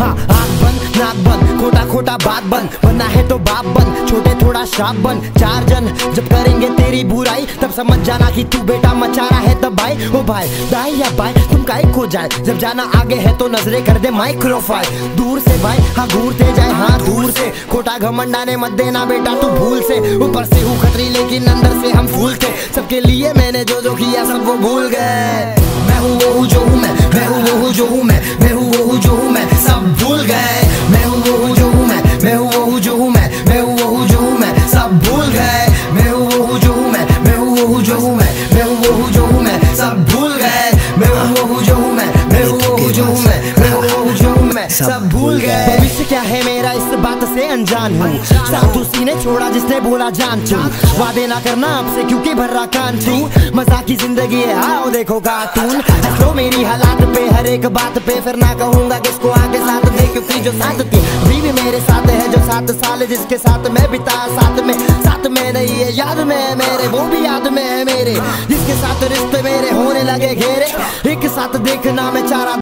हाँ नाक बंद खोटा खोटा बात बंद बनना है तो बाप बन छोटे थोड़ा शाप बन चार जन जब करेंगे तेरी बुराई तब समझ जाना कि तू बेटा मचा रहा है तब भाई। ओ भाई दाई या भाई, तुम काहे खो जाए? जब जाना आगे है तो नजरे कर दे माइक्रोफाइल दूर से भाई हाँ घूरते जाए हाँ दूर से। खोटा घमंडा ने मत देना बेटा तू भूल से। ऊपर से हूँ खतरी, लेकिन अंदर से हम फूल थे सबके लिए मैंने जो जो किया, सब वो भूल गए। मैं हूँ, वो जो जो हूँ मैं मैं हूँ वो हूँ जो हूँ मैं, सब भूल गए। मैं हूँ वो हूँ जो हूँ मैं मैं हूँ वो हूँ जो हूँ मैं मैं हूँ वो हूँ जो हूँ मैं, सब भूल गए। भविष्य क्या है मेरा इस बात से अनजान हूँ। साथ उसी ने छोड़ा जिसने बोला जान तू। वादे ना करना आपसे क्योंकि भर रहा कान तू। मज़ाक की ज़िंदगी है, आओ देखो कार्टून। तो मेरी हालात पे, हर एक बात पे। फिर ना कहूँगा किसको आगे साथ दे, क्योंकि जो साथ थी अभी भी मेरे साथ है, जो सात साल जिसके साथ मैं बिता साथ में। साथ में नहीं है, याद में है मेरे, वो भी याद में है मेरे। जिसके साथ रिश्ते मेरे होने लगे घेरे, एक साथ देखना मैं चारा